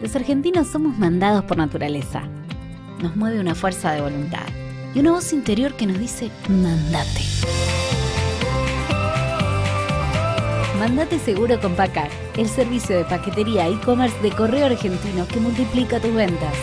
Los argentinos somos mandados por naturaleza. Nos mueve una fuerza de voluntad y una voz interior que nos dice, mandate. Mandate seguro con Pacar, el servicio de paquetería e-commerce de correo argentino que multiplica tus ventas.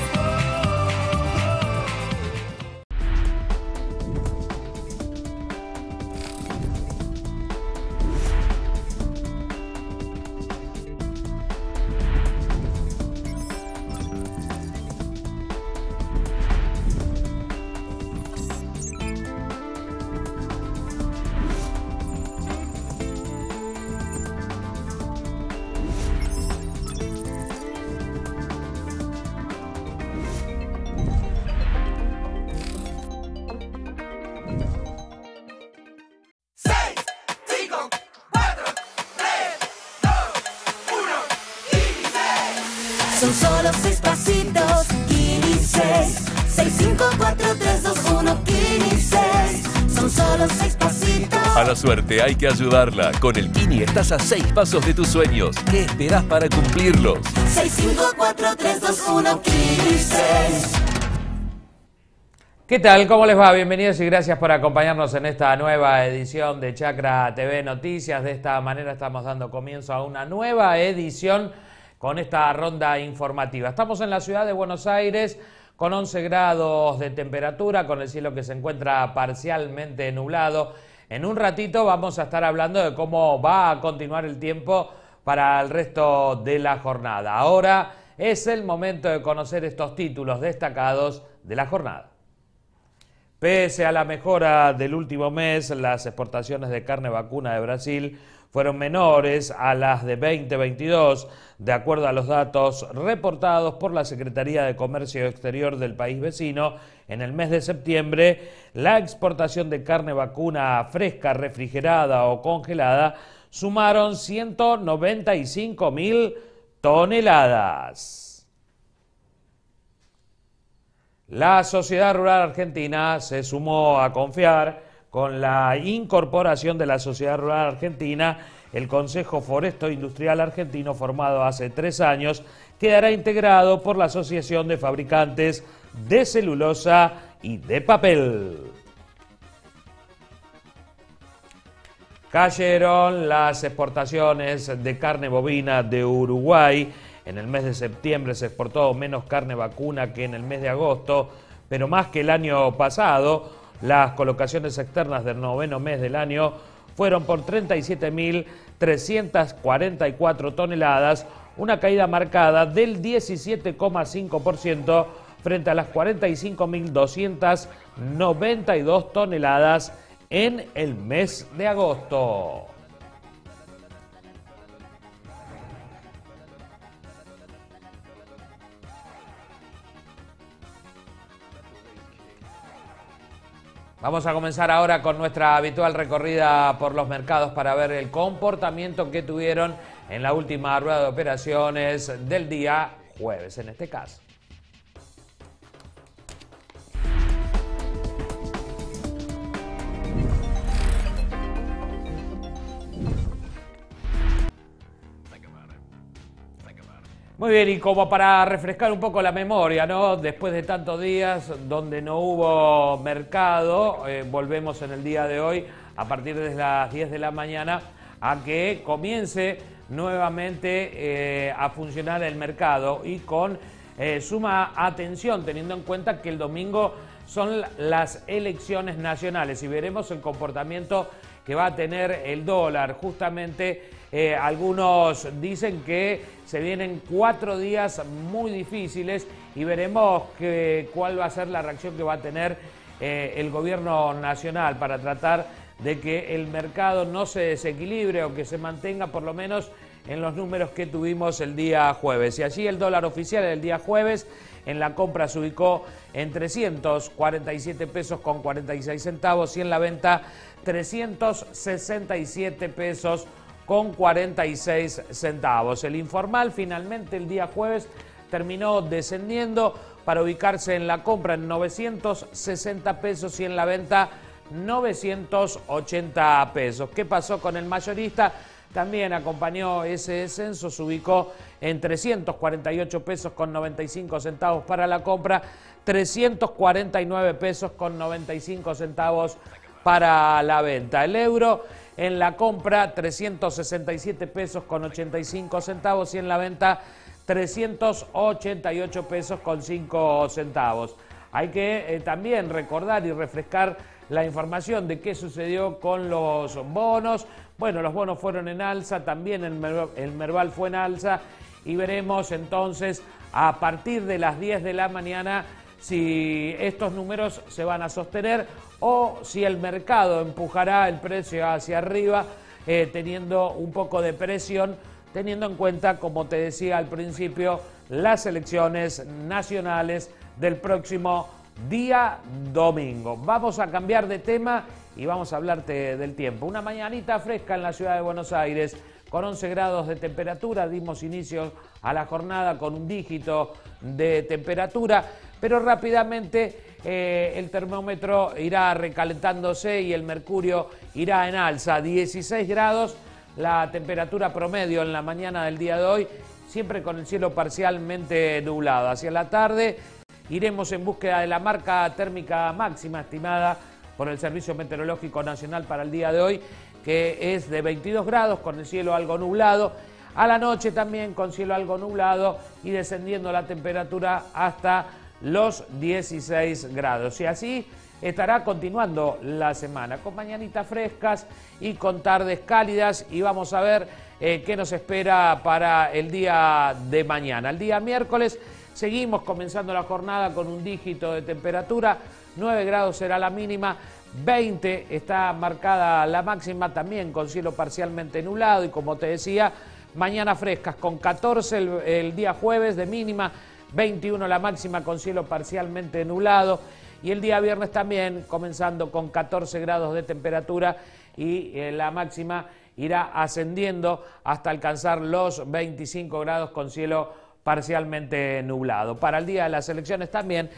Hay que ayudarla. Con el Kini estás a seis pasos de tus sueños. ¿Qué esperás para cumplirlos? 6, 5, 4, 3, 2, 1, Kini 6. ¿Qué tal? ¿Cómo les va? Bienvenidos y gracias por acompañarnos en esta nueva edición de Chacra TV Noticias. De esta manera estamos dando comienzo a una nueva edición con esta ronda informativa. Estamos en la ciudad de Buenos Aires con 11 grados de temperatura, con el cielo que se encuentra parcialmente nublado. En un ratito vamos a estar hablando de cómo va a continuar el tiempo para el resto de la jornada. Ahora es el momento de conocer estos títulos destacados de la jornada. Pese a la mejora del último mes, las exportaciones de carne vacuna de Brasil fueron menores a las de 2022, de acuerdo a los datos reportados por la Secretaría de Comercio Exterior del país vecino. En el mes de septiembre, la exportación de carne vacuna fresca, refrigerada o congelada sumaron 195 mil toneladas. La sociedad rural argentina se sumó a confiar con la incorporación de la sociedad rural argentina, el Consejo Foresto Industrial Argentino, formado hace tres años, quedará integrado por la Asociación de Fabricantes de Celulosa y de Papel. Cayeron las exportaciones de carne bovina de Uruguay. En el mes de septiembre se exportó menos carne vacuna que en el mes de agosto, pero más que el año pasado, las colocaciones externas del noveno mes del año fueron por 37.344 toneladas, una caída marcada del 17,5% frente a las 45.292 toneladas en el mes de agosto. Vamos a comenzar ahora con nuestra habitual recorrida por los mercados para ver el comportamiento que tuvieron en la última rueda de operaciones del día jueves en este caso. Muy bien, y como para refrescar un poco la memoria, ¿no? Después de tantos días donde no hubo mercado, eh, volvemos en el día de hoy, a partir de las 10 de la mañana, a que comience nuevamente eh, a funcionar el mercado y con eh, suma atención, teniendo en cuenta que el domingo son las elecciones nacionales y veremos el comportamiento que va a tener el dólar. Justamente algunos dicen que se vienen cuatro días muy difíciles y veremos que, cuál va a ser la reacción que va a tener eh, el gobierno nacional para tratar de que el mercado no se desequilibre o que se mantenga por lo menos en los números que tuvimos el día jueves. Y allí el dólar oficial el día jueves en la compra se ubicó en 347 pesos con 46 centavos y en la venta 367 pesos con 46 centavos. El informal finalmente el día jueves terminó descendiendo para ubicarse en la compra en 960 pesos y en la venta 980 pesos. ¿Qué pasó con el mayorista? también acompañó ese descenso, se ubicó en 348 pesos con 95 centavos para la compra, 349 pesos con 95 centavos para la venta. El euro en la compra 367 pesos con 85 centavos y en la venta 388 pesos con 5 centavos. Hay que eh, también recordar y refrescar la información de qué sucedió con los bonos. Bueno, los bonos fueron en alza, también el, el Merval fue en alza y veremos entonces a partir de las 10 de la mañana si estos números se van a sostener o si el mercado empujará el precio hacia arriba eh, teniendo un poco de presión, teniendo en cuenta, como te decía al principio, las elecciones nacionales del próximo día domingo. Vamos a cambiar de tema y vamos a hablarte del tiempo. Una mañanita fresca en la ciudad de Buenos Aires con 11 grados de temperatura. Dimos inicio a la jornada con un dígito de temperatura, pero rápidamente eh, el termómetro irá recalentándose y el mercurio irá en alza. 16 grados la temperatura promedio en la mañana del día de hoy, siempre con el cielo parcialmente nublado. Hacia la tarde iremos en búsqueda de la marca térmica máxima estimada por el Servicio Meteorológico Nacional para el día de hoy, que es de 22 grados con el cielo algo nublado. A la noche también con cielo algo nublado y descendiendo la temperatura hasta los 16 grados. Y así estará continuando la semana con mañanitas frescas y con tardes cálidas y vamos a ver eh, qué nos espera para el día de mañana. El día miércoles Seguimos comenzando la jornada con un dígito de temperatura, 9 grados será la mínima, 20 está marcada la máxima también con cielo parcialmente nublado y como te decía, mañana frescas con 14 el, día jueves de mínima, 21 la máxima con cielo parcialmente nublado y el día viernes también comenzando con 14 grados de temperatura y eh, la máxima irá ascendiendo hasta alcanzar los 25 grados con cielo parcialmente nublado. Para el día de las elecciones también,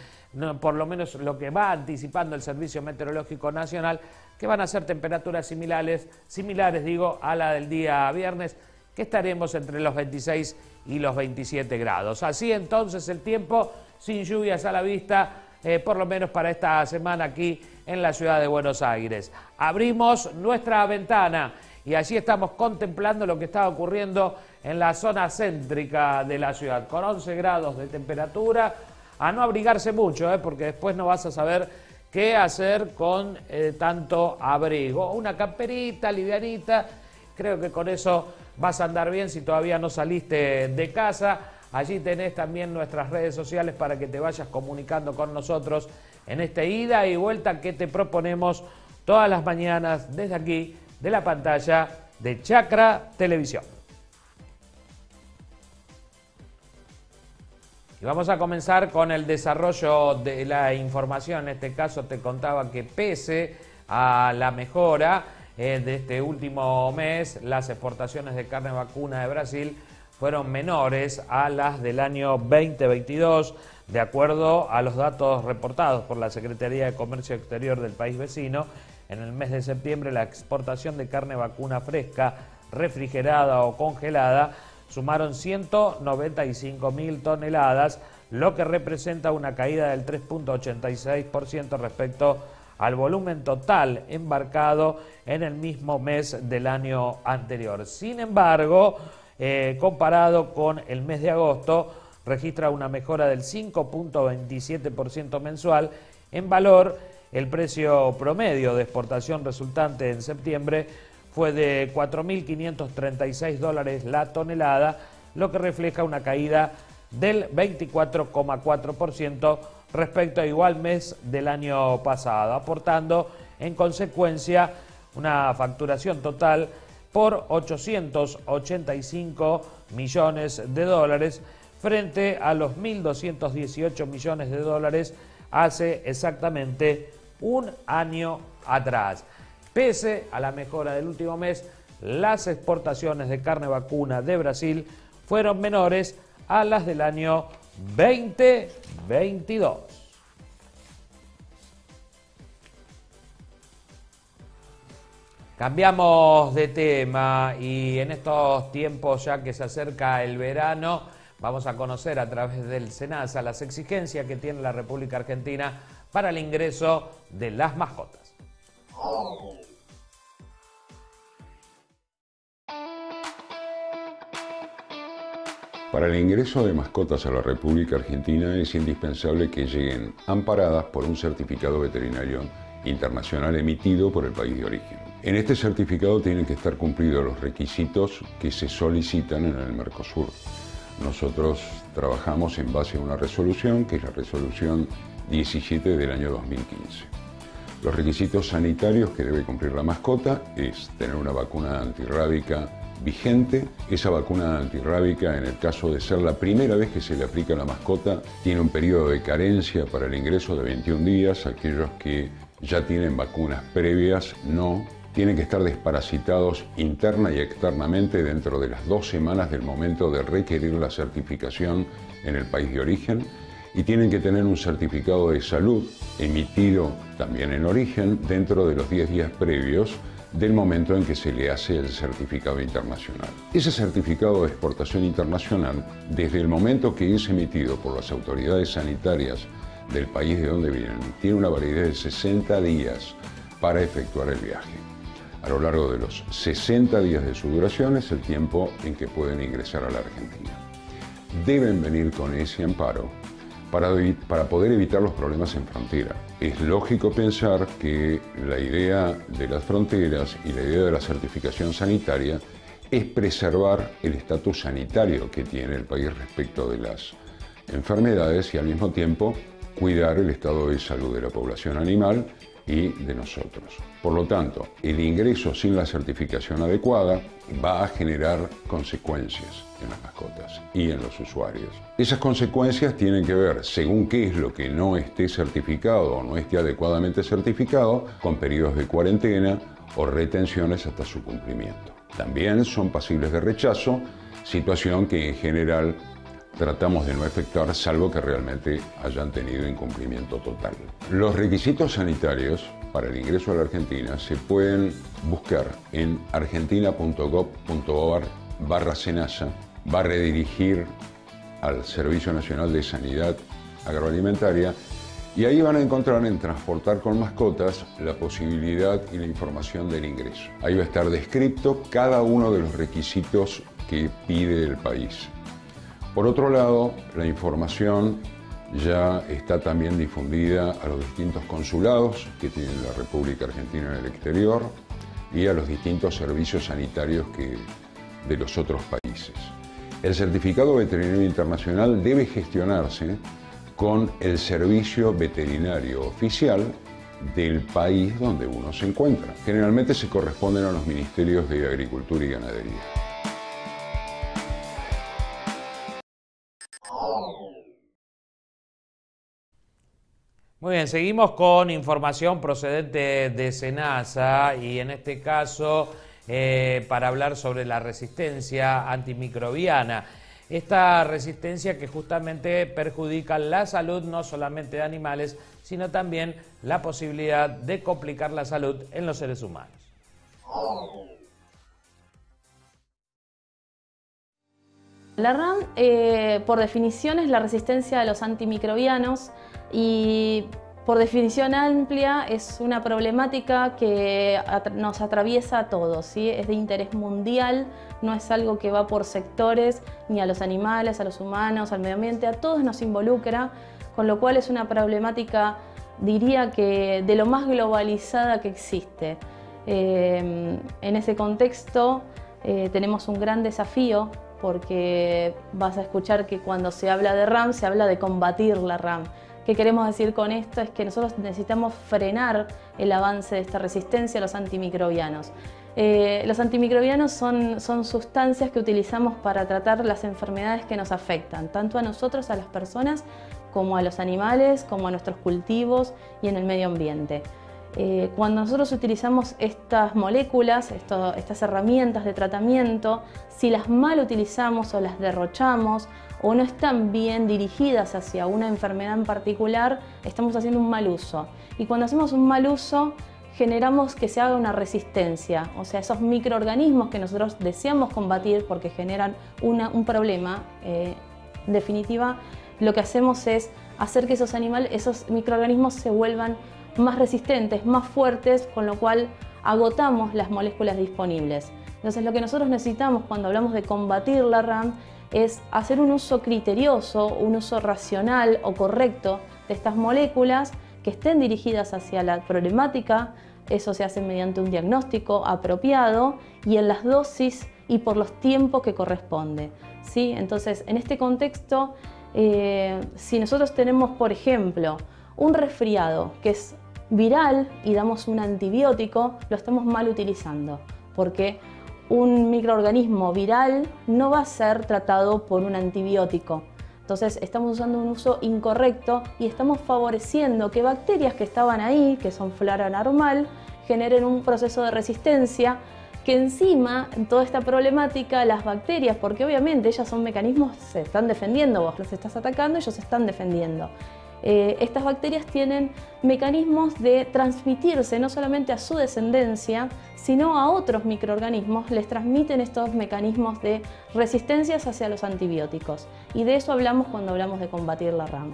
por lo menos lo que va anticipando el Servicio Meteorológico Nacional, que van a ser temperaturas similares, similares digo, a la del día viernes, que estaremos entre los 26 y los 27 grados. Así entonces el tiempo sin lluvias a la vista, eh, por lo menos para esta semana aquí en la ciudad de Buenos Aires. Abrimos nuestra ventana y allí estamos contemplando lo que está ocurriendo en la zona céntrica de la ciudad, con 11 grados de temperatura. A no abrigarse mucho, ¿eh? porque después no vas a saber qué hacer con eh, tanto abrigo. Una camperita livianita, creo que con eso vas a andar bien si todavía no saliste de casa. Allí tenés también nuestras redes sociales para que te vayas comunicando con nosotros en esta ida y vuelta que te proponemos todas las mañanas desde aquí, de la pantalla de Chacra Televisión. Y vamos a comenzar con el desarrollo de la información. En este caso te contaba que pese a la mejora eh, de este último mes, las exportaciones de carne vacuna de Brasil fueron menores a las del año 2022, de acuerdo a los datos reportados por la Secretaría de Comercio Exterior del país vecino. En el mes de septiembre la exportación de carne vacuna fresca, refrigerada o congelada sumaron 195 mil toneladas, lo que representa una caída del 3.86% respecto al volumen total embarcado en el mismo mes del año anterior. Sin embargo, eh, comparado con el mes de agosto, registra una mejora del 5.27% mensual. En valor, el precio promedio de exportación resultante en septiembre fue de 4.536 dólares la tonelada, lo que refleja una caída del 24,4% respecto a igual mes del año pasado, aportando en consecuencia una facturación total por 885 millones de dólares frente a los 1.218 millones de dólares hace exactamente un año atrás. Pese a la mejora del último mes, las exportaciones de carne vacuna de Brasil fueron menores a las del año 2022. Cambiamos de tema y en estos tiempos ya que se acerca el verano, vamos a conocer a través del SENASA las exigencias que tiene la República Argentina para el ingreso de las mascotas. Para el ingreso de mascotas a la República Argentina es indispensable que lleguen amparadas por un certificado veterinario internacional emitido por el país de origen. En este certificado tienen que estar cumplidos los requisitos que se solicitan en el Mercosur. Nosotros trabajamos en base a una resolución, que es la resolución 17 del año 2015. Los requisitos sanitarios que debe cumplir la mascota es tener una vacuna antirrábica vigente. Esa vacuna antirrábica, en el caso de ser la primera vez que se le aplica a la mascota, tiene un periodo de carencia para el ingreso de 21 días. Aquellos que ya tienen vacunas previas, no. Tienen que estar desparasitados interna y externamente dentro de las dos semanas del momento de requerir la certificación en el país de origen y tienen que tener un certificado de salud emitido también en origen dentro de los 10 días previos del momento en que se le hace el certificado internacional. Ese certificado de exportación internacional, desde el momento que es emitido por las autoridades sanitarias del país de donde vienen, tiene una validez de 60 días para efectuar el viaje. A lo largo de los 60 días de su duración es el tiempo en que pueden ingresar a la Argentina. Deben venir con ese amparo para, para, poder evitar los problemas en frontera. Es lógico pensar que la idea de las fronteras y la idea de la certificación sanitaria es preservar el estatus sanitario que tiene el país respecto de las enfermedades y al mismo tiempo cuidar el estado de salud de la población animal y de nosotros. Por lo tanto, el ingreso sin la certificación adecuada va a generar consecuencias en las mascotas y en los usuarios. Esas consecuencias tienen que ver, según qué es lo que no esté certificado o no esté adecuadamente certificado, con periodos de cuarentena o retenciones hasta su cumplimiento. También son pasibles de rechazo, situación que en general tratamos de no efectuar salvo que realmente hayan tenido incumplimiento total. Los requisitos sanitarios para el ingreso a la Argentina se pueden buscar en argentina.gov.ar barra Senasa, va a redirigir al Servicio Nacional de Sanidad Agroalimentaria y ahí van a encontrar en Transportar con Mascotas la posibilidad y la información del ingreso. Ahí va a estar descrito cada uno de los requisitos que pide el país. Por otro lado, la información ya está también difundida a los distintos consulados que tiene la República Argentina en el exterior y a los distintos servicios sanitarios de los otros países. El certificado veterinario internacional debe gestionarse con el servicio veterinario oficial del país donde uno se encuentra. Generalmente se corresponden a los ministerios de Agricultura y Ganadería. Muy bien, seguimos con información procedente de Senasa y en este caso eh, para hablar sobre la resistencia antimicrobiana. Esta resistencia que justamente perjudica la salud no solamente de animales, sino también la posibilidad de complicar la salud en los seres humanos. La RAM, eh, por definición, es la resistencia a los antimicrobianos y por definición amplia es una problemática que nos atraviesa a todos, es de interés mundial, no es algo que va por sectores, ni a los animales, a los humanos, al medio ambiente, a todos nos involucra, con lo cual es una problemática, diría que de lo más globalizada que existe. Eh, en ese contexto eh, tenemos un gran desafío porque vas a escuchar que cuando se habla de RAM se habla de combatir la RAM. ¿Qué queremos decir con esto? Es que nosotros necesitamos frenar el avance de esta resistencia a los antimicrobianos. Eh, los antimicrobianos son, son sustancias que utilizamos para tratar las enfermedades que nos afectan, tanto a nosotros, a las personas, como a los animales, como a nuestros cultivos y en el medio ambiente. Eh, cuando nosotros utilizamos estas moléculas, estas herramientas de tratamiento, si las mal utilizamos o las derrochamos o no están bien dirigidas hacia una enfermedad en particular, estamos haciendo un mal uso. Y cuando hacemos un mal uso, generamos que se haga una resistencia, o sea, esos microorganismos que nosotros deseamos combatir porque generan un problema, eh, en definitiva, lo que hacemos es hacer que esos animales, esos microorganismos se vuelvan más resistentes, más fuertes, con lo cual agotamos las moléculas disponibles. Entonces lo que nosotros necesitamos cuando hablamos de combatir la RAM es hacer un uso criterioso, un uso racional o correcto de estas moléculas que estén dirigidas hacia la problemática. Eso se hace mediante un diagnóstico apropiado y en las dosis y por los tiempos que corresponde. ¿sí? Entonces, en este contexto, eh, si nosotros tenemos, por ejemplo, un resfriado que es viral y damos un antibiótico, lo estamos mal utilizando, porque un microorganismo viral no va a ser tratado por un antibiótico. Entonces estamos usando un uso incorrecto y estamos favoreciendo que bacterias que estaban ahí, que son flora normal, generen un proceso de resistencia que encima en toda esta problemática las bacterias, porque obviamente ellas son mecanismos, se están defendiendo, vos los estás atacando, ellos se están defendiendo. Eh, estas bacterias tienen mecanismos de transmitirse no solamente a su descendencia, sino a otros microorganismos, les transmiten estos mecanismos de resistencias hacia los antibióticos. Y de eso hablamos cuando hablamos de combatir la RAM.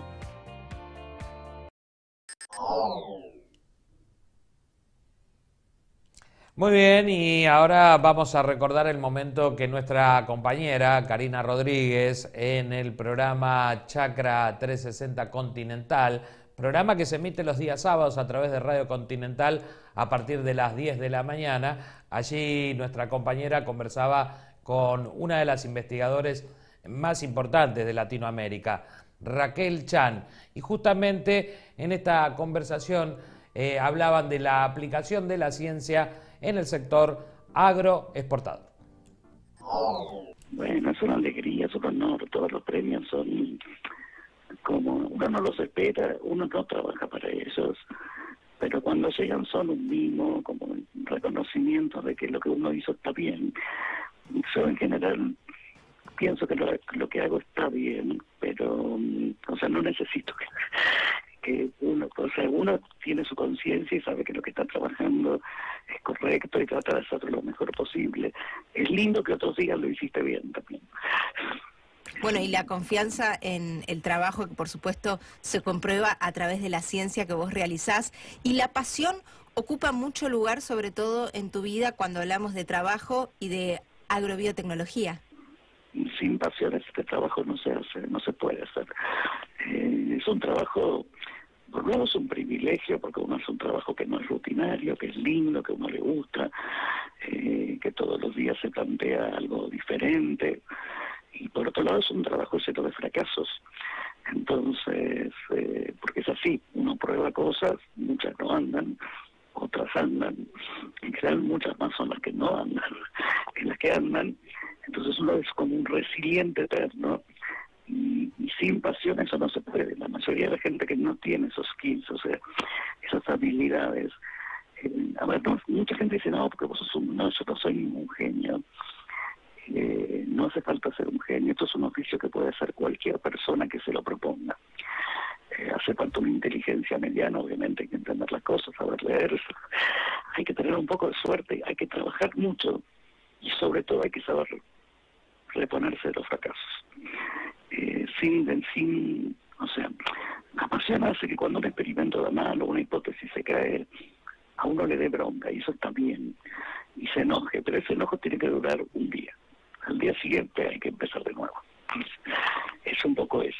Muy bien, y ahora vamos a recordar el momento que nuestra compañera Karina Rodríguez en el programa Chakra 360 Continental, programa que se emite los días sábados a través de Radio Continental a partir de las 10 de la mañana. Allí nuestra compañera conversaba con una de las investigadores más importantes de Latinoamérica, Raquel Chan, y justamente en esta conversación eh, hablaban de la aplicación de la ciencia en el sector agroexportador. Bueno, es una alegría, es un honor, todos los premios son como uno no los espera, uno no trabaja para ellos, pero cuando llegan son un mimo, como reconocimiento de que lo que uno hizo está bien. Yo en general pienso que lo, lo que hago está bien, pero, o sea, no necesito que, que uno, o sea, uno tiene su conciencia y sabe que lo que está trabajando es correcto y trata de hacerlo lo mejor posible. Es lindo que otros digan lo hiciste bien también. Bueno, y la confianza en el trabajo que por supuesto se comprueba a través de la ciencia que vos realizás y la pasión ocupa mucho lugar sobre todo en tu vida cuando hablamos de trabajo y de agrobiotecnología. Sin pasión este trabajo no se hace, no se puede hacer. Eh, es un trabajo por un lado es un privilegio porque uno hace un trabajo que no es rutinario, que es lindo, que a uno le gusta, eh, que todos los días se plantea algo diferente. Y por otro lado es un trabajo lleno de fracasos. Entonces, eh, porque es así, uno prueba cosas, muchas no andan, otras andan, en general muchas más son las que no andan que las que andan. Entonces uno es como un resiliente eterno y, sin pasión eso no se puede. La mayoría de la gente que no tiene esos skills, o sea, esas habilidades. Eh, a ver, mucha gente dice, no, porque vos sos un, no, yo no soy un genio. Eh, no hace falta ser un genio, esto es un oficio que puede hacer cualquier persona que se lo proponga. Eh, hace falta una inteligencia mediana, obviamente hay que entender las cosas, saber leer, hay que tener un poco de suerte, hay que trabajar mucho y sobre todo hay que saber reponerse de los fracasos eh, sin, sin, o sea, la pasión hace que cuando un experimento da mal o una hipótesis se cae, a uno le dé bronca y eso está bien, y se enoje, pero ese enojo tiene que durar un día. Al día siguiente hay que empezar de nuevo. Es un poco eso.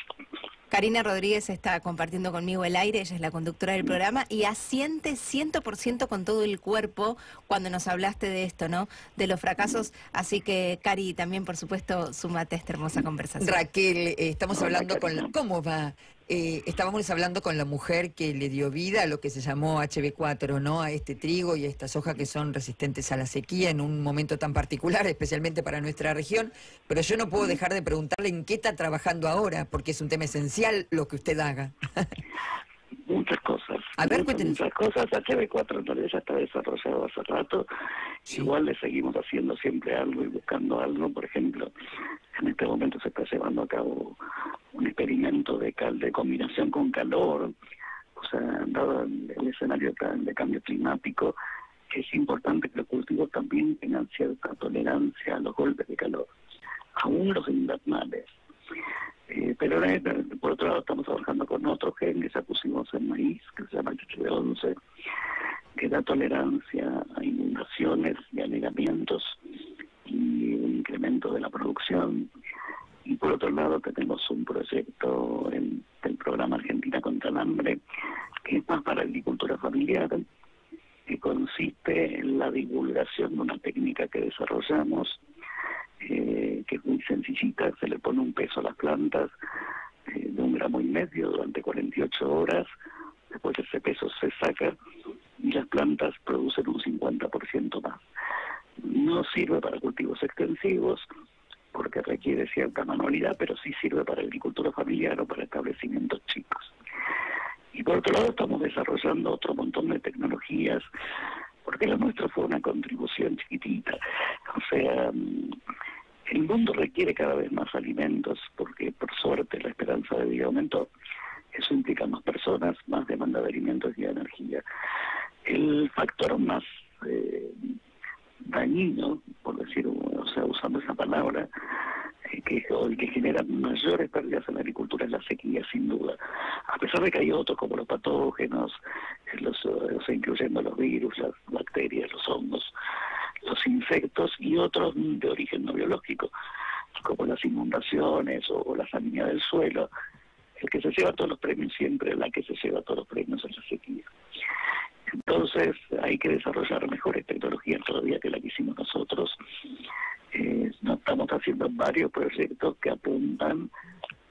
Karina Rodríguez está compartiendo conmigo el aire, ella es la conductora del programa y asiente 100% con todo el cuerpo cuando nos hablaste de esto, ¿no? De los fracasos. Así que, Cari, también, por supuesto, sumate a esta hermosa conversación. Raquel, eh, estamos hablando con la... ¿Cómo va? Eh, estábamos hablando con la mujer que le dio vida a lo que se llamó HB4, ¿no? A este trigo y a esta soja que son resistentes a la sequía en un momento tan particular, especialmente para nuestra región. Pero yo no puedo dejar de preguntarle en qué está trabajando ahora, porque es un tema esencial lo que usted haga. muchas cosas. A ver, muchas, cosas. HB4 en realidad ya está desarrollado hace rato. Igual le seguimos haciendo siempre algo y buscando algo. Por ejemplo, en este momento se está llevando a cabo un experimento de, cal, de combinación con calor. O sea, dado el escenario de cambio climático, es importante que los cultivos también tengan cierta tolerancia a los golpes de calor, aún los invernales. Eh, pero por otro lado estamos trabajando con otro gen que ya pusimos en maíz, que se llama el 11 que da tolerancia a inundaciones y anegamientos de la producción. Y por otro lado tenemos un proyecto el programa Argentina contra el Hambre, que es más para agricultura familiar, que consiste en la divulgación de una técnica que desarrollamos, eh, que es muy sencillita, se le pone un peso a las plantas eh, de un gramo y medio durante 48 horas, después ese peso se saca y las plantas producen un 50% más. No sirve para cultivos extensivos porque requiere cierta manualidad, pero sí sirve para agricultura familiar o para establecimientos chicos. Y por otro lado estamos desarrollando otro montón de tecnologías, porque la nuestra fue una contribución chiquitita. O sea, mm, el mundo requiere cada vez más alimentos, porque por suerte la esperanza de vida aumentó. Eso implica más personas, más demanda de alimentos y de energía. El factor más eh, dañino, por decir, o sea, usando esa palabra, eh, que, o el que genera mayores pérdidas en la agricultura es la sequía, sin duda. A pesar de que hay otros como los patógenos, eh, los, incluyendo los virus, las bacterias, los hongos, los insectos y otros de origen no biológico, como las inundaciones o, la salinidad del suelo, el que se lleva todos los premios siempre, la que se lleva todos los premios es la sequía. Entonces hay que desarrollar mejores tecnologías todavía que la que hicimos nosotros. Eh, estamos haciendo varios proyectos que apuntan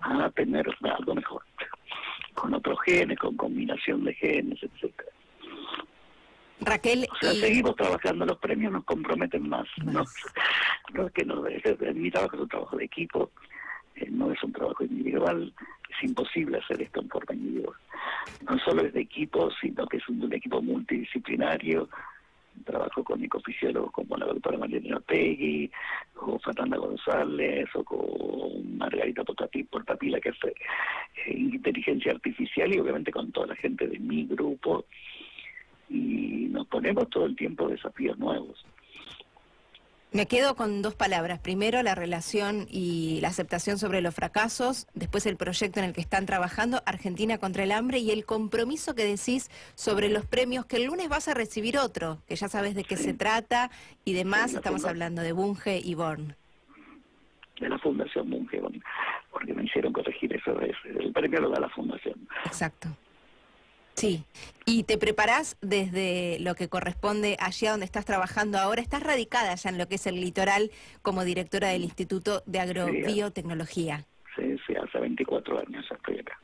a tener algo mejor, con otros genes, con combinación de genes, etcétera. Raquel, o sea, seguimos trabajando, los premios nos comprometen más. No, no es que no, mi trabajo es un trabajo de equipo, no es un trabajo individual, es imposible hacer esto en forma individual. No solo es de equipo, sino que es un, equipo multidisciplinario. Trabajo con ecofisiólogos como la doctora Mariana Pegui, o Fernanda González, o con Margarita Portapila, que hace eh, inteligencia artificial, y obviamente con toda la gente de mi grupo. Y nos ponemos todo el tiempo desafíos nuevos. Me quedo con dos palabras. Primero, la relación y la aceptación sobre los fracasos. Después, el proyecto en el que están trabajando, Argentina contra el hambre. Y el compromiso que decís sobre los premios, que el lunes vas a recibir otro, que ya sabes de qué se trata y demás. Estamos hablando de Bunge y Born. De la Fundación Bunge, porque me hicieron corregir eso. El premio lo da la Fundación. Exacto. Sí, y te preparás desde lo que corresponde allá donde estás trabajando ahora. Estás radicada ya en lo que es el litoral como directora del Instituto de Agrobiotecnología. Sí, sí, hace 24 años estoy acá.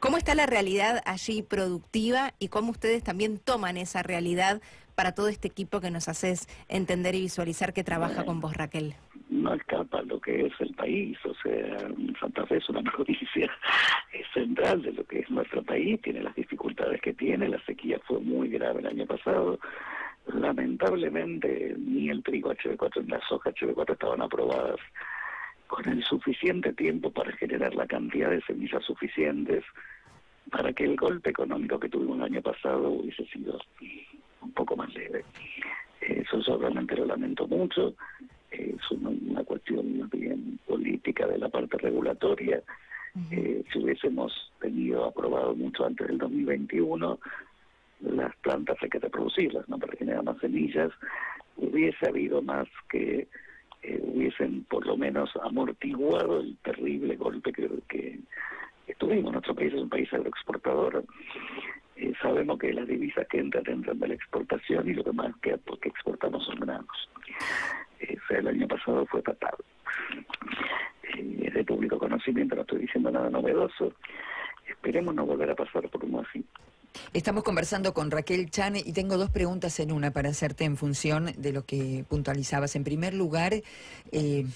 ¿Cómo está la realidad allí productiva y cómo ustedes también toman esa realidad para todo este equipo que nos haces entender y visualizar que trabaja con vos, Raquel? No escapa lo que es el país, o sea, Santa Fe es una provincia central de lo que es nuestro país, tiene las dificultades que tiene, la sequía fue muy grave el año pasado, lamentablemente ni el trigo HB4 ni la soja HB4 estaban aprobadas con el suficiente tiempo para generar la cantidad de semillas suficientes para que el golpe económico que tuvimos el año pasado hubiese sido un poco más leve. Eso yo realmente lo lamento mucho es una, cuestión bien política de la parte regulatoria. Eh, si hubiésemos tenido aprobado mucho antes del 2021, las plantas hay que reproducirlas, ¿no? Para generar más semillas, hubiese habido más que eh, hubiesen por lo menos amortiguado el terrible golpe que, que, tuvimos. Nuestro país es un país agroexportador. Eh, sabemos que las divisas que entran entran de la exportación y lo demás que, que exportamos son granos el año pasado fue fatal. Es de público conocimiento, no estoy diciendo nada novedoso. Esperemos no volver a pasar por uno así. Estamos conversando con Raquel Chane y tengo dos preguntas en una para hacerte en función de lo que puntualizabas. En primer lugar, eh,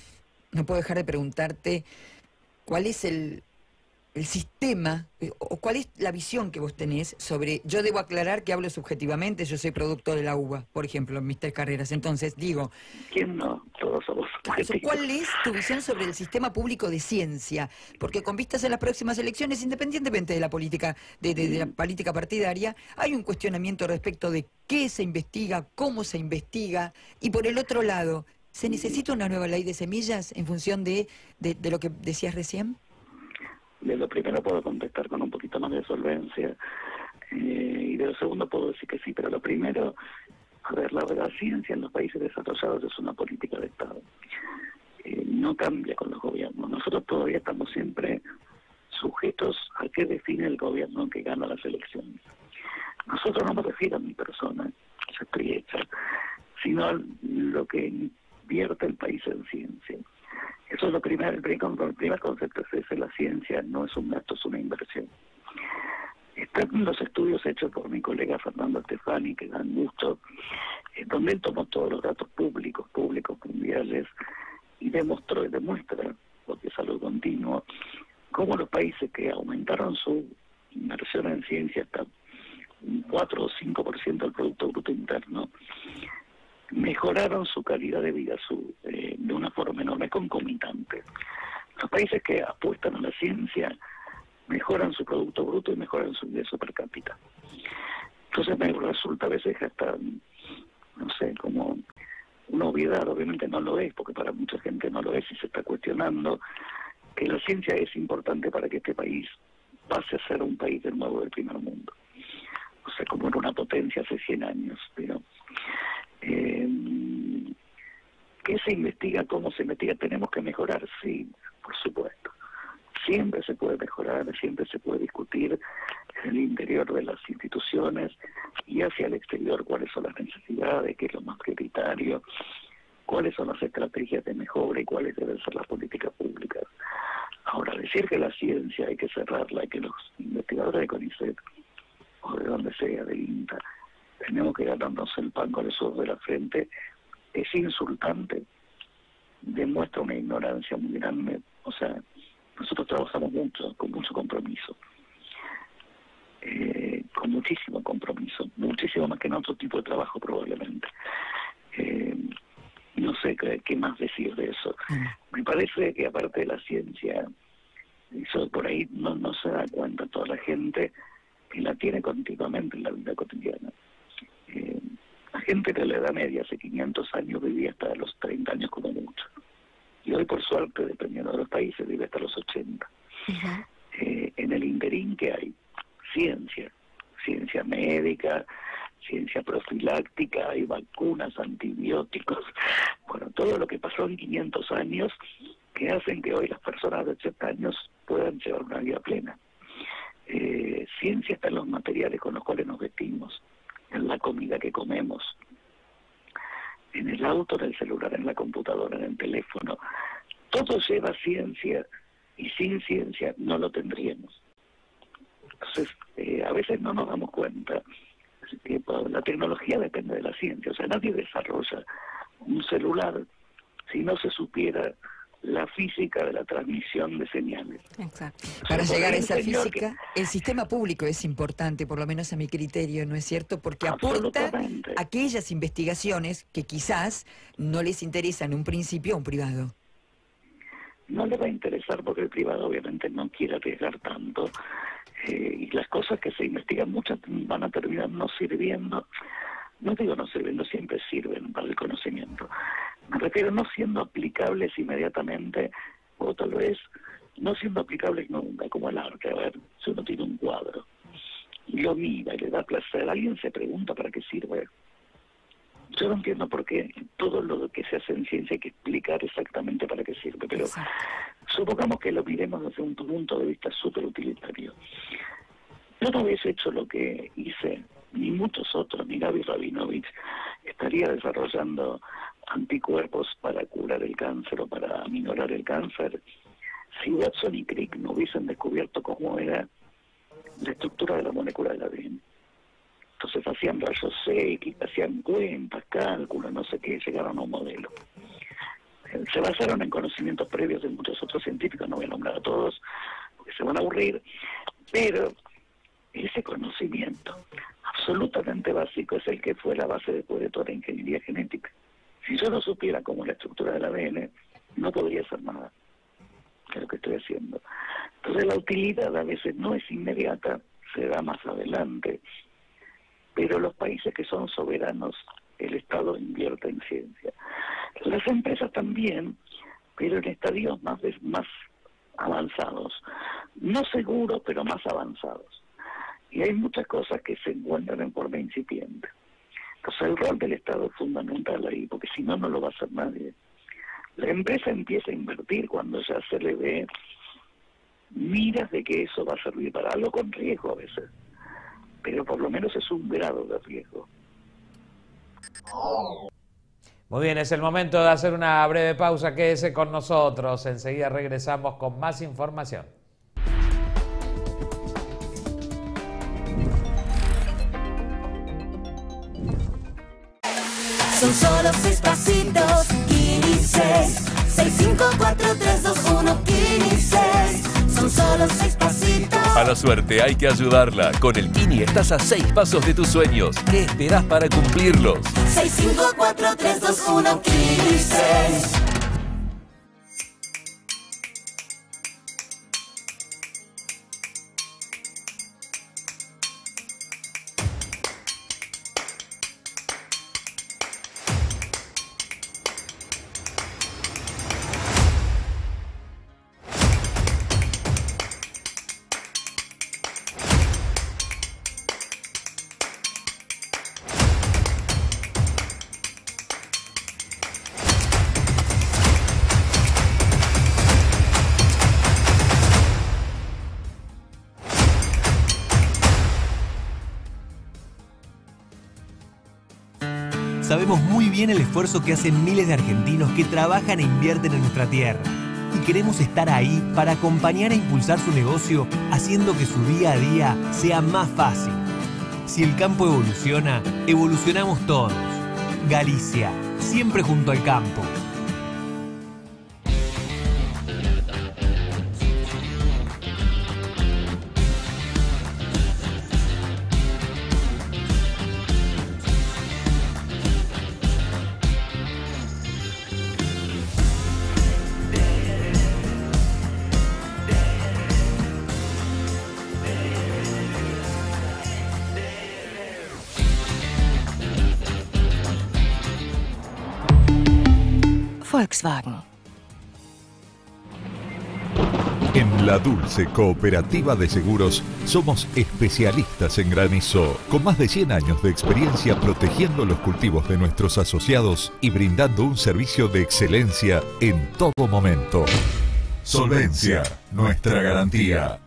no puedo dejar de preguntarte cuál es el el sistema, eh, o cuál es la visión que vos tenés sobre, yo debo aclarar que hablo subjetivamente, yo soy producto de la UBA, por ejemplo, en mis tres carreras, entonces digo... ¿Quién no? Todos somos ¿Cuál es tu visión sobre el sistema público de ciencia? Porque con vistas a las próximas elecciones, independientemente de la política, de, de la política partidaria, hay un cuestionamiento respecto de qué se investiga, cómo se investiga, y por el otro lado, ¿se necesita una nueva ley de semillas en función de, de, de lo que decías recién? De lo primero puedo contestar con un poquito más de solvencia eh, y de lo segundo puedo decir que sí, pero lo primero, a ver, la, la ciencia en los países desarrollados es una política de Estado. Eh, no cambia con los gobiernos. Nosotros todavía estamos siempre sujetos a qué define el gobierno que gana las elecciones. Nosotros no me refiero a mi persona, se priecha, sino a lo que invierte el país en ciencia. Eso es lo primero, el primer, concepto es ese, la ciencia no es un gasto, es una inversión. Están los estudios hechos por mi colega Fernando Estefani, que dan gusto, donde él tomó todos los datos públicos, públicos, mundiales, y demostró y demuestra, porque es algo continuo, cómo los países que aumentaron su inversión en ciencia hasta un 4 o 5% del Producto Bruto Interno, mejoraron su calidad de vida su, eh, de una forma enorme, concomitante. Los países que apuestan a la ciencia mejoran su Producto Bruto y mejoran su ingreso per cápita. Entonces me resulta a veces hasta, no sé, como una obviedad, obviamente no lo es, porque para mucha gente no lo es y se está cuestionando, que la ciencia es importante para que este país pase a ser un país de nuevo del primer mundo. O sea, como era una potencia hace 100 años, pero... Eh, ¿Qué se investiga? ¿Cómo se investiga? ¿Tenemos que mejorar? Sí, por supuesto. Siempre se puede mejorar, siempre se puede discutir en el interior de las instituciones y hacia el exterior cuáles son las necesidades, qué es lo más prioritario, cuáles son las estrategias de mejora y cuáles deben ser las políticas públicas. Ahora, decir que la ciencia hay que cerrarla y que los investigadores de CONICET o de donde sea, de INTA, tenemos que ganarnos el pan con el sudor de la frente, es insultante, demuestra una ignorancia muy grande. O sea, nosotros trabajamos mucho, con mucho compromiso, eh, con muchísimo compromiso, muchísimo más que en otro tipo de trabajo probablemente. Eh, no sé qué, qué, más decir de eso. Me parece que aparte de la ciencia, eso por ahí no, no se da cuenta toda la gente que la tiene continuamente en la vida cotidiana. Eh, la gente de la edad media hace 500 años vivía hasta los 30 años como mucho. Y hoy, por suerte, dependiendo de los países, vive hasta los 80. eh, en el interín que hay ciencia, ciencia médica, ciencia profiláctica, hay vacunas, antibióticos, bueno, todo lo que pasó en 500 años que hacen que hoy las personas de 80 años puedan llevar una vida plena. Eh, ciencia está en los materiales con los cuales nos vestimos, en la comida que comemos, en el auto, en el celular, en la computadora, en el teléfono. Todo lleva ciencia y sin ciencia no lo tendríamos. Entonces, eh, a veces no nos damos cuenta que la tecnología depende de la ciencia. O sea, nadie desarrolla un celular si no se supiera la física de la transmisión de señales. Exacto. Para llegar a esa física, el sistema público es importante, por lo menos a mi criterio, ¿no es cierto? Porque aporta aquellas investigaciones que quizás no les interesan en un principio a un privado. No le va a interesar porque el privado obviamente no quiere arriesgar tanto eh, y las cosas que se investigan muchas van a terminar no sirviendo. No digo no sirviendo, siempre sirven para el conocimiento me refiero no siendo aplicables inmediatamente, o tal vez no siendo aplicables nunca, como el arte. A ver, si uno tiene un cuadro y lo mira y le da placer, alguien se pregunta para qué sirve. Yo no entiendo por qué todo lo que se hace en ciencia hay que explicar exactamente para qué sirve, pero supongamos que lo miremos desde un punto de vista súper utilitario. Yo no hubiese hecho lo que hice, ni muchos otros, ni Gaby Rabinovich estaría desarrollando anticuerpos para curar el cáncer o para aminorar el cáncer, si Watson y Crick no hubiesen descubierto cómo era la estructura de la molécula del ADN. Entonces hacían rayos X, hacían cuentas, cálculos, no sé qué, llegaron a un modelo. Se basaron en conocimientos previos de muchos otros científicos, no voy a nombrar a todos, porque porque se van a aburrir, pero ese conocimiento absolutamente básico es el que fue la base después de toda la ingeniería genética. Si yo no supiera cómo es la estructura del ADN, no podría hacer nada de lo que estoy haciendo. Entonces la utilidad a veces no es inmediata, se da más adelante, pero los países que son soberanos, el Estado invierte en ciencia. Las empresas también, pero en estadios más, más avanzados, no seguros, pero más avanzados. Y hay muchas cosas que se encuentran en forma incipiente. Entonces el rol del Estado es fundamental ahí, porque si no, no lo va a hacer nadie. La empresa empieza a invertir cuando ya se le ve miras de que eso va a servir para algo con riesgo a veces, pero por lo menos es un grado de riesgo. Muy bien, es el momento de hacer una breve pausa. Quédese con nosotros. Enseguida regresamos con más información. Son solo seis pasitos, Kini 6. 6, 5, 4, 3, 2, 1, Kini 6. Son solo seis pasitos. A la suerte hay que ayudarla. Con el Kini estás a seis pasos de tus sueños. ¿Qué esperás para cumplirlos? 6, 5, 4, 3, 2, 1, Kini 6. Sabemos muy bien el esfuerzo que hacen miles de argentinos que trabajan e invierten en nuestra tierra. Y queremos estar ahí para acompañar e impulsar su negocio, haciendo que su día a día sea más fácil. Si el campo evoluciona, evolucionamos todos. Galicia, siempre junto al campo. En La Dulce Cooperativa de Seguros somos especialistas en granizo, con más de 100 años de experiencia protegiendo los cultivos de nuestros asociados y brindando un servicio de excelencia en todo momento. Solvencia, nuestra garantía.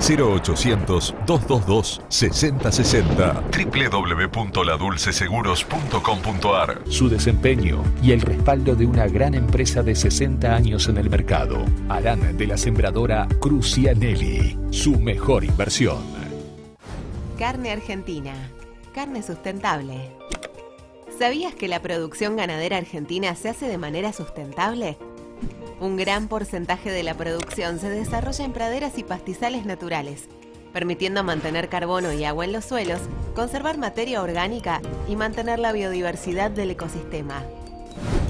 0800-222-6060 www.ladulceseguros.com.ar Su desempeño y el respaldo de una gran empresa de 60 años en el mercado harán de la sembradora Crucianelli su mejor inversión. Carne Argentina. Carne sustentable. ¿Sabías que la producción ganadera argentina se hace de manera sustentable? Un gran porcentaje de la producción se desarrolla en praderas y pastizales naturales, permitiendo mantener carbono y agua en los suelos, conservar materia orgánica y mantener la biodiversidad del ecosistema.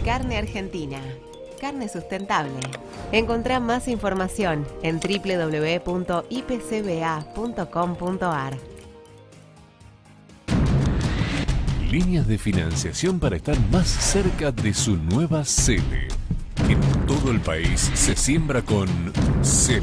Carne Argentina. Carne sustentable. Encontrá más información en www.ipcba.com.ar. Líneas de financiación para estar más cerca de su nueva sede. Todo el país se siembra con sede.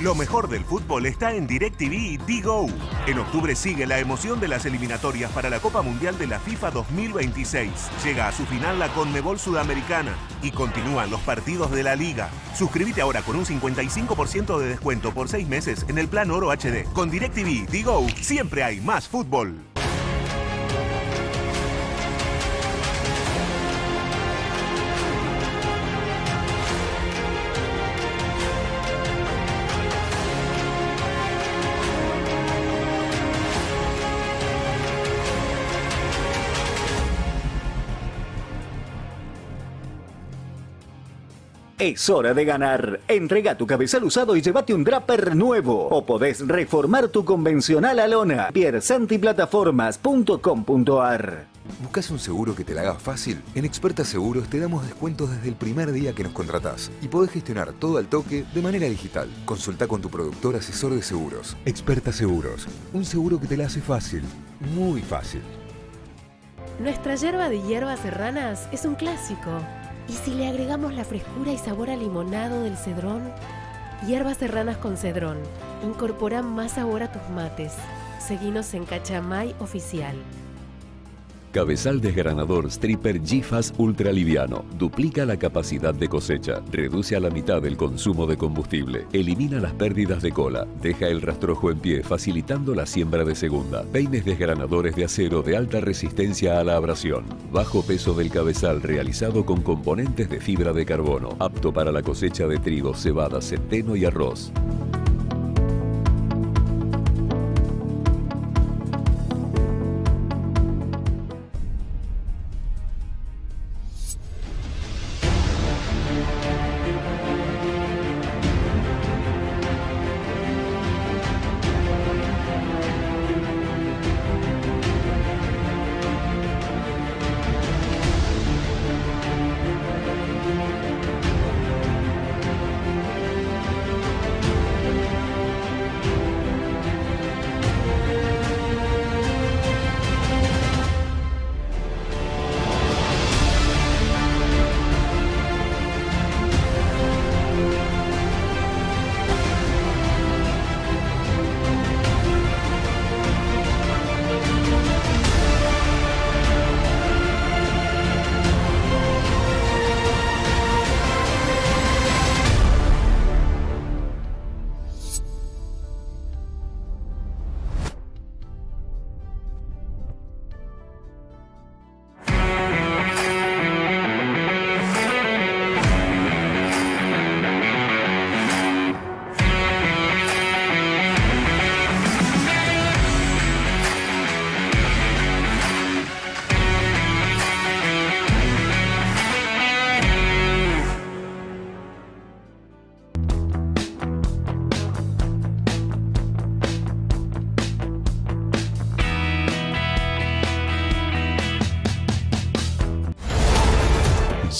Lo mejor del fútbol está en DirecTV y Digo. En octubre sigue la emoción de las eliminatorias para la Copa Mundial de la FIFA 2026. Llega a su final la Conmebol Sudamericana y continúan los partidos de la Liga. Suscríbete ahora con un 55% de descuento por seis meses en el plan Oro HD. Con DirecTV Digo siempre hay más fútbol. Es hora de ganar. Entrega tu cabezal usado y llévate un draper nuevo. O podés reformar tu convencional a lona. piersantiplataformas.com.ar ¿Buscas un seguro que te la haga fácil? En Experta Seguros te damos descuentos desde el primer día que nos contratás y podés gestionar todo al toque de manera digital. Consulta con tu productor asesor de seguros. Experta Seguros, un seguro que te la hace fácil, muy fácil. Nuestra yerba de hierbas serranas es un clásico. ¿Y si le agregamos la frescura y sabor a limonado del cedrón? Hierbas serranas con cedrón. Incorpora más sabor a tus mates. Seguinos en Cachamay Oficial. Cabezal desgranador Stripper GFAS Ultra Liviano. Duplica la capacidad de cosecha, reduce a la mitad el consumo de combustible, elimina las pérdidas de cola, deja el rastrojo en pie facilitando la siembra de segunda. Peines desgranadores de acero de alta resistencia a la abrasión. Bajo peso del cabezal realizado con componentes de fibra de carbono. Apto para la cosecha de trigo, cebada, centeno y arroz.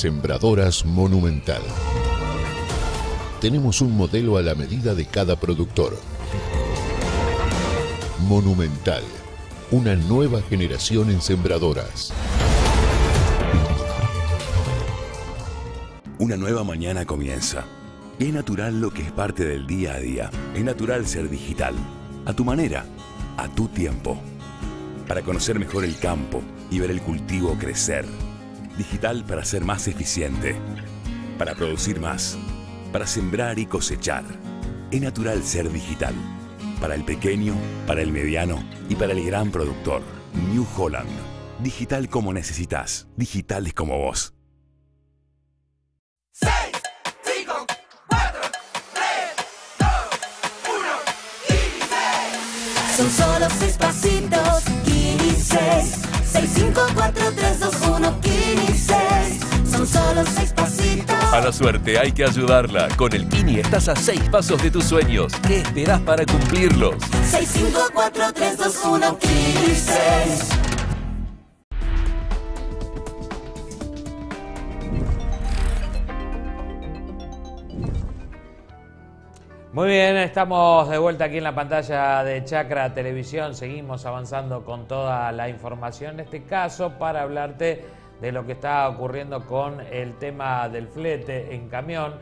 Sembradoras Monumental. Tenemos un modelo a la medida de cada productor. Monumental. Una nueva generación en sembradoras. Una nueva mañana comienza. Es natural lo que es parte del día a día. Es natural ser digital. A tu manera, a tu tiempo. Para conocer mejor el campo y ver el cultivo crecer digital para ser más eficiente, para producir más, para sembrar y cosechar. Es natural ser digital, para el pequeño, para el mediano y para el gran productor. New Holland, digital como necesitas, digitales como vos. Son solo seis pasitos, 16. Son solo pasitos. A la suerte hay que ayudarla. Con el Pini estás a seis pasos de tus sueños. ¿Qué esperas para cumplirlos? 654321516 Muy bien, estamos de vuelta aquí en la pantalla de Chacra Televisión. Seguimos avanzando con toda la información, en este caso para hablarte de lo que está ocurriendo con el tema del flete en camión.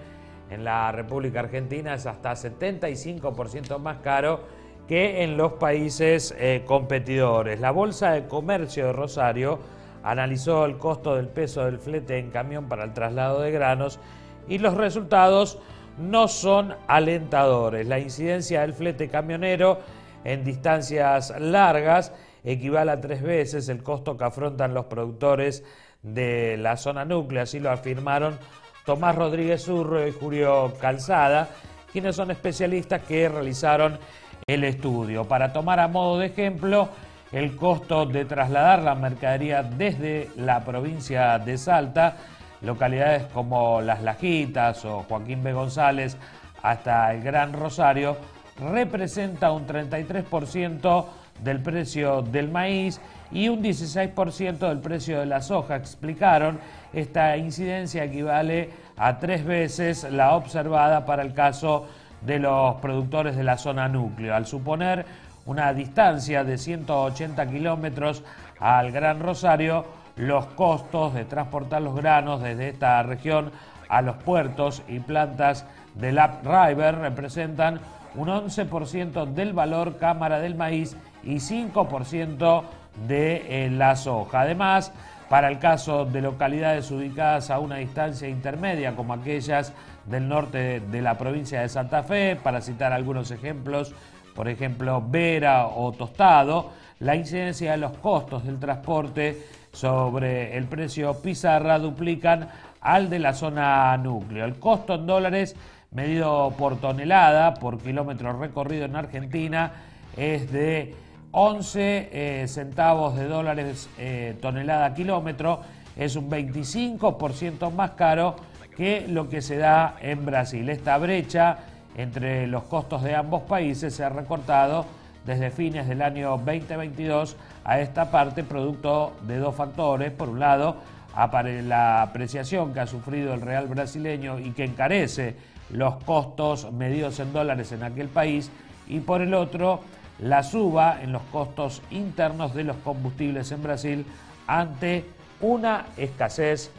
En la República Argentina es hasta 75% más caro que en los países eh, competidores. La Bolsa de Comercio de Rosario analizó el costo del peso del flete en camión para el traslado de granos y los resultados no son alentadores. La incidencia del flete camionero en distancias largas equivale a tres veces el costo que afrontan los productores de la zona núclea, así lo afirmaron Tomás Rodríguez Urro y Julio Calzada, quienes son especialistas que realizaron el estudio. Para tomar a modo de ejemplo, el costo de trasladar la mercadería desde la provincia de Salta localidades como Las Lajitas o Joaquín B. González hasta el Gran Rosario, representa un 33% del precio del maíz y un 16% del precio de la soja. Explicaron, esta incidencia equivale a tres veces la observada para el caso de los productores de la zona núcleo. Al suponer una distancia de 180 kilómetros al Gran Rosario, los costos de transportar los granos desde esta región a los puertos y plantas del River representan un 11% del valor cámara del maíz y 5% de eh, la soja. Además, para el caso de localidades ubicadas a una distancia intermedia, como aquellas del norte de la provincia de Santa Fe, para citar algunos ejemplos, por ejemplo, Vera o Tostado, la incidencia de los costos del transporte sobre el precio pizarra duplican al de la zona núcleo. El costo en dólares medido por tonelada por kilómetro recorrido en Argentina es de 11 eh, centavos de dólares eh, tonelada kilómetro, es un 25% más caro que lo que se da en Brasil. Esta brecha entre los costos de ambos países se ha recortado desde fines del año 2022 a esta parte, producto de dos factores. Por un lado, la apreciación que ha sufrido el real brasileño y que encarece los costos medidos en dólares en aquel país, y por el otro, la suba en los costos internos de los combustibles en Brasil ante una escasez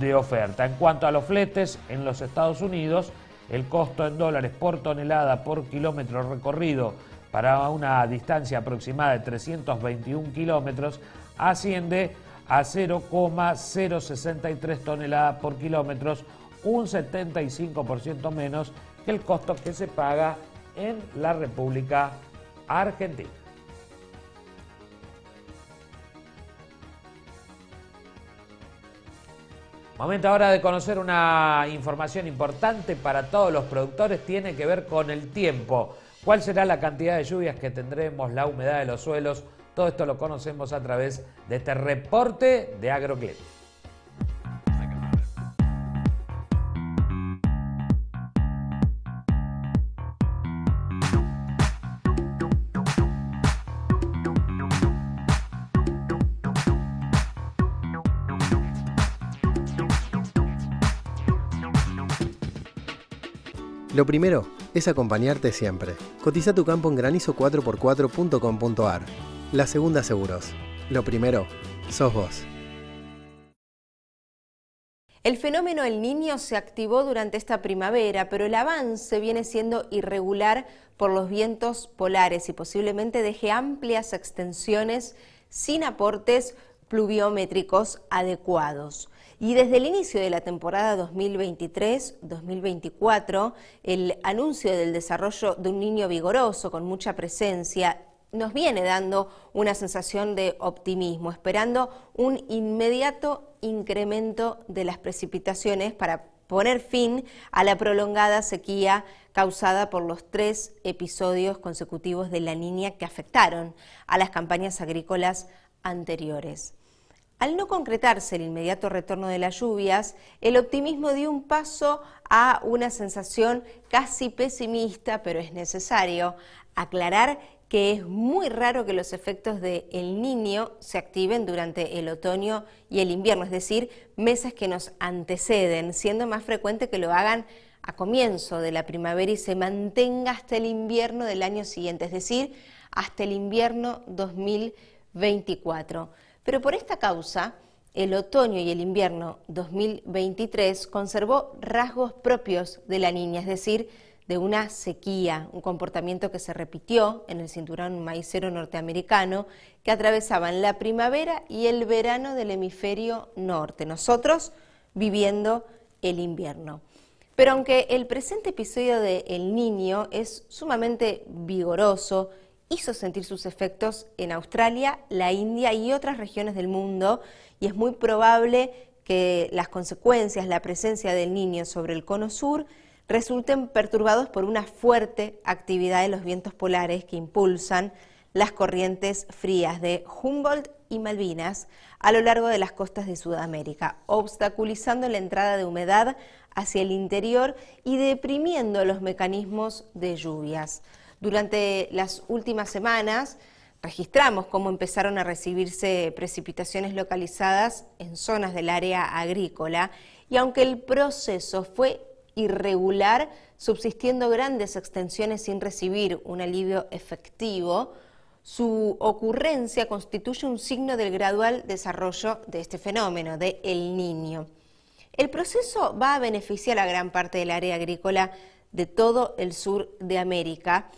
de oferta. En cuanto a los fletes en los Estados Unidos, el costo en dólares por tonelada por kilómetro recorrido para una distancia aproximada de 321 kilómetros asciende a 0,063 toneladas por kilómetros, un 75% menos que el costo que se paga en la República Argentina. Momento ahora de conocer una información importante para todos los productores, tiene que ver con el tiempo. ¿Cuál será la cantidad de lluvias que tendremos, la humedad de los suelos? Todo esto lo conocemos a través de este reporte de Agroclip. Lo primero es acompañarte siempre. Cotiza tu campo en granizo4x4.com.ar. La segunda seguros. Lo primero, sos vos. El fenómeno El Niño se activó durante esta primavera, pero el avance viene siendo irregular por los vientos polares y posiblemente deje amplias extensiones sin aportes pluviométricos adecuados. Y desde el inicio de la temporada 2023-2024, el anuncio del desarrollo de un niño vigoroso con mucha presencia nos viene dando una sensación de optimismo, esperando un inmediato incremento de las precipitaciones para poner fin a la prolongada sequía causada por los tres episodios consecutivos de la niña que afectaron a las campañas agrícolas anteriores. Al no concretarse el inmediato retorno de las lluvias, el optimismo dio un paso a una sensación casi pesimista, pero es necesario aclarar que es muy raro que los efectos del El Niño se activen durante el otoño y el invierno, es decir, meses que nos anteceden, siendo más frecuente que lo hagan a comienzo de la primavera y se mantenga hasta el invierno del año siguiente, es decir, hasta el invierno 2024. Pero por esta causa, el otoño y el invierno 2023 conservó rasgos propios de la niña, es decir, de una sequía, un comportamiento que se repitió en el cinturón maicero norteamericano que atravesaban la primavera y el verano del hemisferio norte, nosotros viviendo el invierno. Pero aunque el presente episodio de El Niño es sumamente vigoroso hizo sentir sus efectos en Australia, la India y otras regiones del mundo y es muy probable que las consecuencias, la presencia del niño sobre el cono sur, resulten perturbados por una fuerte actividad de los vientos polares que impulsan las corrientes frías de Humboldt y Malvinas a lo largo de las costas de Sudamérica, obstaculizando la entrada de humedad hacia el interior y deprimiendo los mecanismos de lluvias. Durante las últimas semanas registramos cómo empezaron a recibirse precipitaciones localizadas en zonas del área agrícola y aunque el proceso fue irregular, subsistiendo grandes extensiones sin recibir un alivio efectivo, su ocurrencia constituye un signo del gradual desarrollo de este fenómeno, de El Niño. El proceso va a beneficiar a gran parte del área agrícola de todo el sur de América,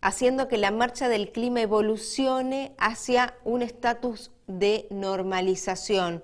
haciendo que la marcha del clima evolucione hacia un estatus de normalización,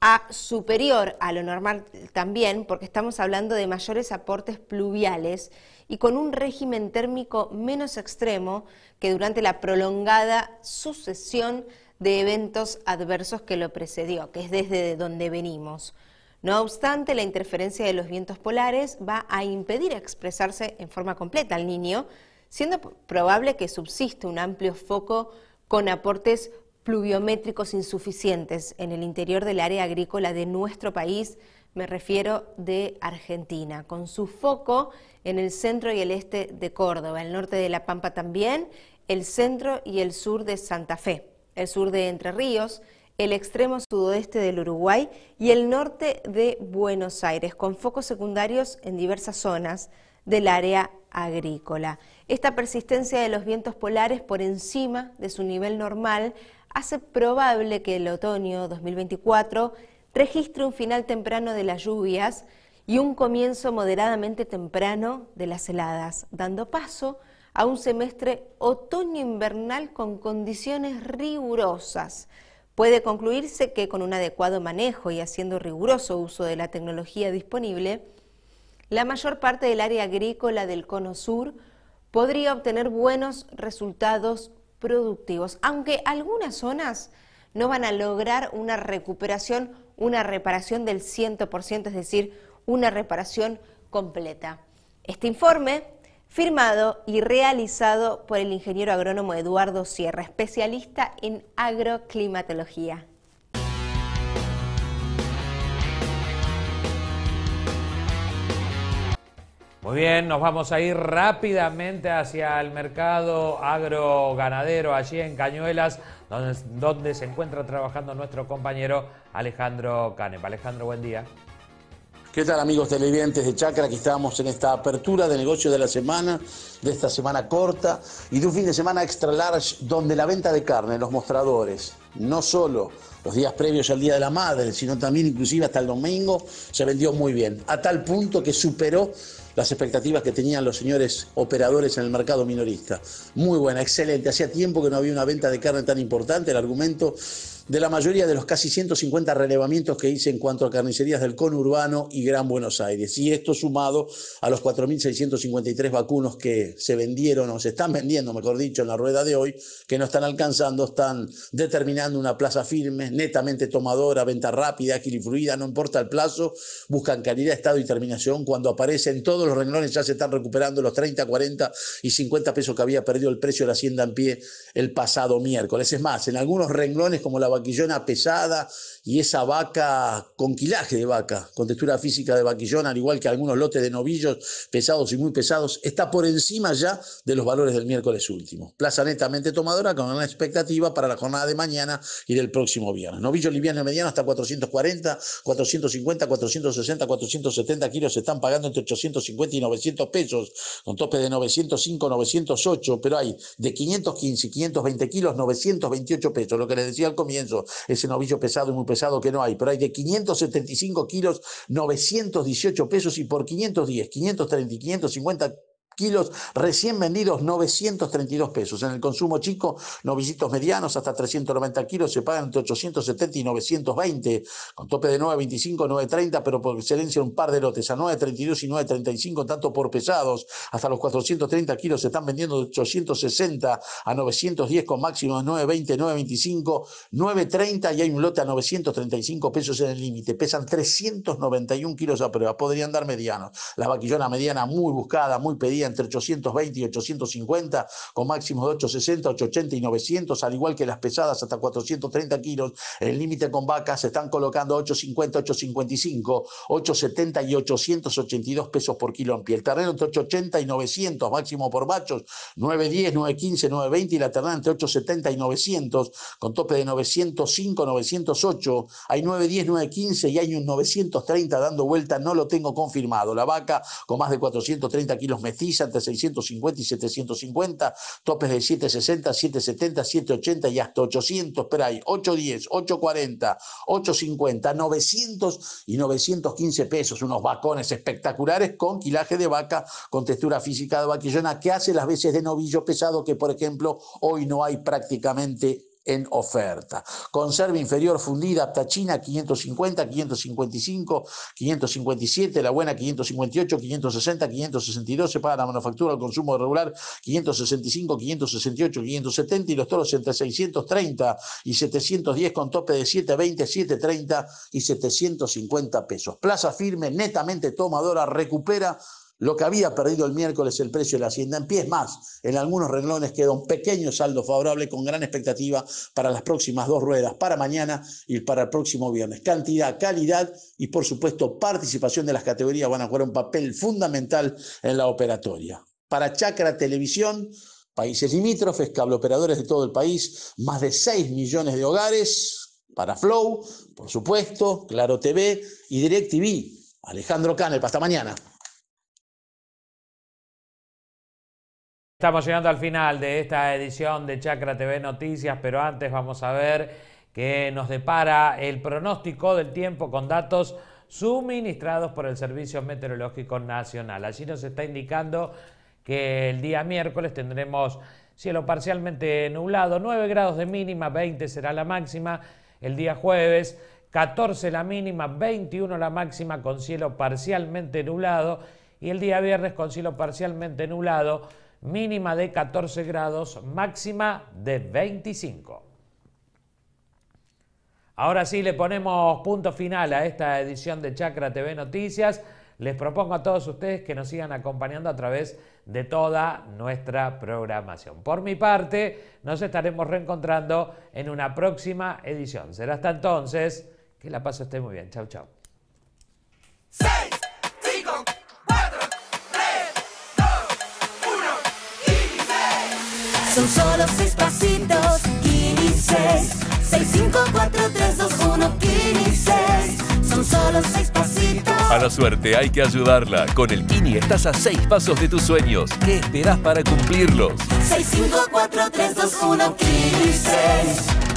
a superior a lo normal también, porque estamos hablando de mayores aportes pluviales y con un régimen térmico menos extremo que durante la prolongada sucesión de eventos adversos que lo precedió, que es desde donde venimos. No obstante, la interferencia de los vientos polares va a impedir expresarse en forma completa al niño, siendo probable que subsista un amplio foco con aportes pluviométricos insuficientes en el interior del área agrícola de nuestro país, me refiero de Argentina, con su foco en el centro y el este de Córdoba, el norte de La Pampa también, el centro y el sur de Santa Fe, el sur de Entre Ríos, el extremo sudoeste del Uruguay y el norte de Buenos Aires, con focos secundarios en diversas zonas del área agrícola. Esta persistencia de los vientos polares por encima de su nivel normal hace probable que el otoño 2024 registre un final temprano de las lluvias y un comienzo moderadamente temprano de las heladas, dando paso a un semestre otoño-invernal con condiciones rigurosas. Puede concluirse que con un adecuado manejo y haciendo riguroso uso de la tecnología disponible, la mayor parte del área agrícola del cono sur podría obtener buenos resultados productivos, aunque algunas zonas no van a lograr una recuperación, una reparación del 100%, es decir, una reparación completa. Este informe, firmado y realizado por el ingeniero agrónomo Eduardo Sierra, especialista en agroclimatología. Muy bien, nos vamos a ir rápidamente hacia el mercado agroganadero allí en Cañuelas, donde, se encuentra trabajando nuestro compañero Alejandro Canepa. Alejandro, buen día. ¿Qué tal amigos televidentes de Chacra? Aquí estamos en esta apertura de negocio de la semana, de esta semana corta y de un fin de semana extra large donde la venta de carne, los mostradores, no solo los días previos al Día de la Madre, sino también inclusive hasta el domingo, se vendió muy bien, a tal punto que superó las expectativas que tenían los señores operadores en el mercado minorista. Muy buena, excelente. Hacía tiempo que no había una venta de carne tan importante. El argumento de la mayoría de los casi 150 relevamientos que hice en cuanto a carnicerías del conurbano y Gran Buenos Aires. Y esto sumado a los 4.653 vacunos que se vendieron o se están vendiendo, mejor dicho, en la rueda de hoy, que no están alcanzando, están determinando una plaza firme, netamente tomadora, venta rápida, ágil y fluida, no importa el plazo, buscan calidad, estado y terminación. Cuando aparecen todos los renglones ya se están recuperando los 30, 40 y 50 pesos que había perdido el precio de la hacienda en pie el pasado miércoles. Es más, en algunos renglones como la vaquillona pesada y esa vaca con quilaje de vaca, con textura física de vaquillona, al igual que algunos lotes de novillos pesados y muy pesados, está por encima ya de los valores del miércoles último. Plaza netamente tomadora con una expectativa para la jornada de mañana y del próximo viernes. Novillo liviano y mediano hasta 440, 450, 460, 470 kilos se están pagando entre 850 y 900 pesos, con tope de 905, 908, pero hay de 515 y 520 kilos 928 pesos, lo que les decía al comienzo, ese novillo pesado y muy pesado que no hay, pero hay de 575 kilos 918 pesos y por 510, 530 y 550 kilos recién vendidos 932 pesos. En el consumo chico, novillitos medianos hasta 390 kilos se pagan entre 870 y 920, con tope de 9.25, 9.30, pero por excelencia un par de lotes a 9.32 y 9.35, tanto por pesados, hasta los 430 kilos se están vendiendo de 860 a 910 con máximo de 9.20, 9.25, 9.30 y hay un lote a 935 pesos en el límite. Pesan 391 kilos a prueba, podrían dar medianos. La vaquillona mediana muy buscada, muy pedida entre 820 y 850, con máximos de 860, 880 y 900, al igual que las pesadas hasta 430 kilos. El límite con vacas se están colocando 850, 855, 870 y 882 pesos por kilo en pie. El terreno entre 880 y 900, máximo por machos, 910, 915, 920 y la ternera entre 870 y 900, con tope de 905, 908. Hay 910, 915 y hay un 930 dando vuelta, no lo tengo confirmado. La vaca con más de 430 kilos mestiza entre 650 y 750, topes de 760, 770, 780 y hasta 800, pero hay 810, 840, 850, 900 y 915 pesos, unos vacones espectaculares con quilaje de vaca, con textura física de vaquillona, que hace las veces de novillo pesado que, por ejemplo, hoy no hay prácticamente en oferta. Conserva inferior fundida Tachina 550, 555, 557, la buena 558, 560, 562, se paga la manufactura al consumo regular 565, 568, 570 y los toros entre 630 y 710 con tope de 720, 730 y 750 pesos. Plaza firme, netamente tomadora, recupera lo que había perdido el miércoles el precio de la hacienda en pie es más. En algunos renglones queda un pequeño saldo favorable con gran expectativa para las próximas dos ruedas, para mañana y para el próximo viernes. Cantidad, calidad y por supuesto participación de las categorías van a jugar un papel fundamental en la operatoria. Para Chacra Televisión, países limítrofes, cableoperadores de todo el país, más de 6 millones de hogares. Para Flow, por supuesto, Claro TV y DirecTV. Alejandro Canel, hasta mañana. Estamos llegando al final de esta edición de Chacra TV Noticias, pero antes vamos a ver qué nos depara el pronóstico del tiempo con datos suministrados por el Servicio Meteorológico Nacional. Allí nos está indicando que el día miércoles tendremos cielo parcialmente nublado, 9 grados de mínima, 20 será la máxima. El día jueves, 14 la mínima, 21 la máxima con cielo parcialmente nublado. Y el día viernes con cielo parcialmente nublado, mínima de 14 grados, máxima de 25. Ahora sí le ponemos punto final a esta edición de Chacra TV Noticias. Les propongo a todos ustedes que nos sigan acompañando a través de toda nuestra programación. Por mi parte, nos estaremos reencontrando en una próxima edición. Será hasta entonces. Que la paso esté muy bien. Chau, chau. Son solo seis pasitos, Kini 6. 6, 5, 4, 3, 2, 1, Kini 6. Son solo seis pasitos. A la suerte hay que ayudarla. Con el Kini estás a seis pasos de tus sueños. ¿Qué esperás para cumplirlos? 6, 5, 4, 3, 2, 1, Kini 6.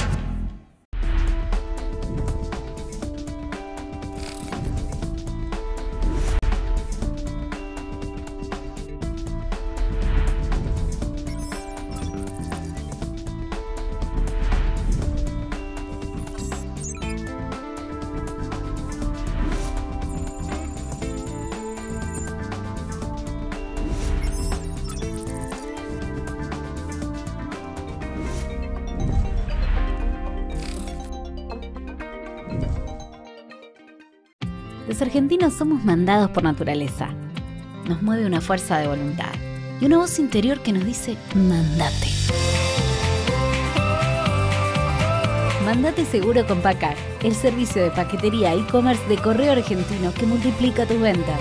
Somos mandados por naturaleza. Nos mueve una fuerza de voluntad y una voz interior que nos dice, mandate. Mandate seguro con Pacar, el servicio de paquetería e-commerce de correo argentino que multiplica tus ventas.